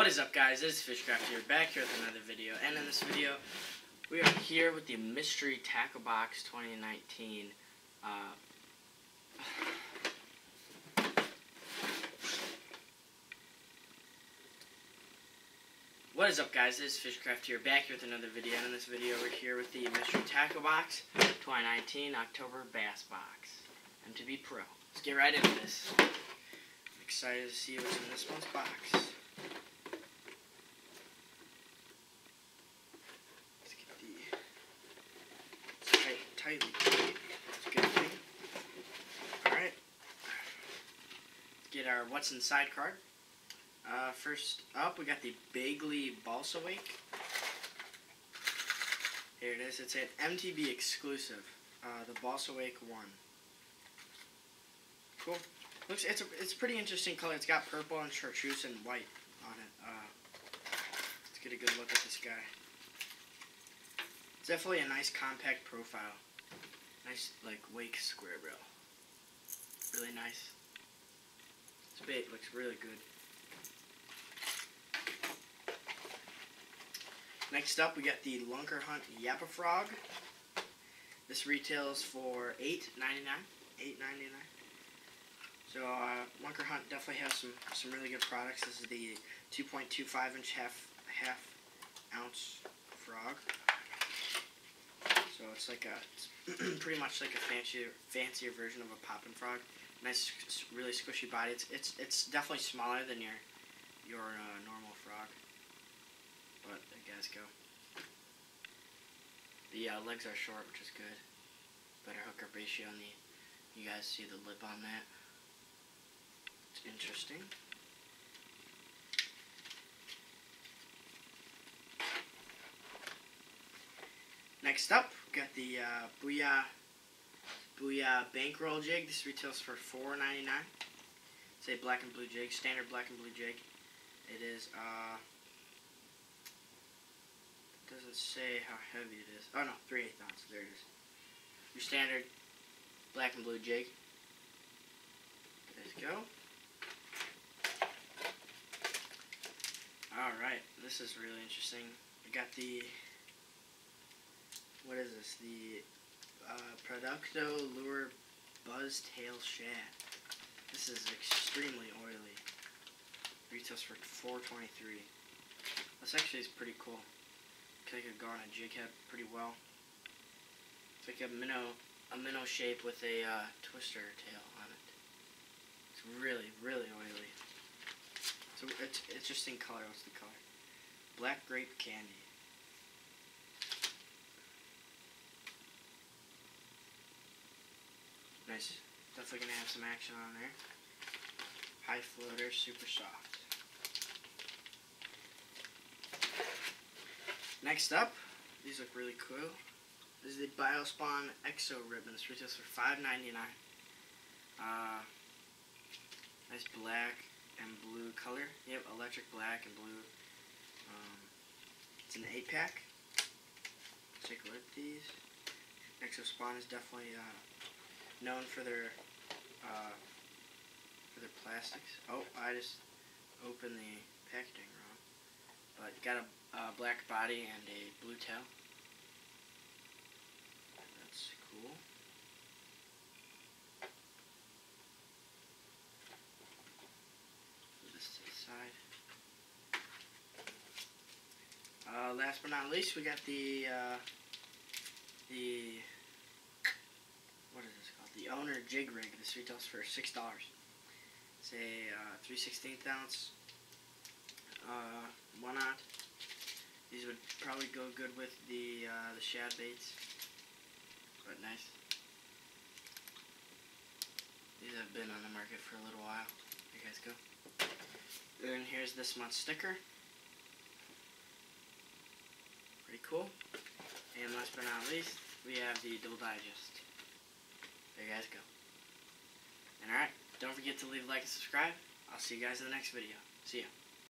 What is up guys, it's FishCraft here, back here with another video, and in this video, we are here with the Mystery Tackle Box 2019. Uh, what is up guys, It's FishCraft here, back here with another video, and in this video we're here with the Mystery Tackle Box 2019 October Bass Box, MTB Pro. Let's get right into this. I'm excited to see what's in this month's box. Let's get the it's tight, tightly. Alright. Get our what's inside card. Uh, first up, we got the Bagley Balsa Wake. Here it is. It's an MTB exclusive. Uh, the Balsa Wake 1. Cool. Looks it's a it's a pretty interesting color. It's got purple and chartreuse and white on it. Uh, let's get a good look at this guy. It's definitely a nice compact profile. Nice like wake square bill. Really nice. This bait looks really good. Next up, we got the Lunker Hunt Yappa Frog. This retails for $8.99. $8.99. So uh, Lunker Hunt definitely has some some really good products. This is the 2.25 inch half half ounce frog. So it's like a it's pretty much like a fancier fancier version of a poppin' frog. Nice, really squishy body. It's it's it's definitely smaller than your your uh, normal frog. But there you guys go. The uh, legs are short, which is good. Better hookup ratio on the. You guys see the lip on that? It's interesting. Next up, got the uh, Booyah, Booyah Bankroll Jig. This retails for $4.99. It's a black and blue jig, standard black and blue jig. It is, uh, it doesn't say how heavy it is. Oh no, 3 8 ounce. There it is. Your standard black and blue jig. Let's go. Alright, this is really interesting. We got the, what is this? The uh, Producto Lure Buzz Tail Shad. This is extremely oily. Retails for 4.23. This actually is pretty cool. It could go on a jig head pretty well. It's like a minnow, a minnow shape with a uh, twister tail on it. It's really, really oily. So it's interesting color. What's the color? Black grape candy. Nice. Definitely gonna have some action on there. High floater, super soft. Next up, these look really cool. This is the Biospawn Exo Ribbon. This retails for $5.99. Uh, nice black and blue color. Yep, electric black and blue. Um, it's an 8 pack. Take a look at these. Exo Spawn is definitely uh, known for their uh, for their plastics. Oh, I just opened the packaging wrong. But got a black body and a blue tail. That's cool. Put this to the side. Uh, last but not least, we got the uh, the what is this called? The owner jig rig. This retails for six dollars. It's a uh, 3 16th ounce uh, one knot. These would probably go good with the uh, the shad baits. But nice. These have been on the market for a little while. You guys go. Then here's this month's sticker. Pretty cool. And last but not least, we have the Dual Digest. There you guys go. And alright, don't forget to leave a like and subscribe. I'll see you guys in the next video. See ya.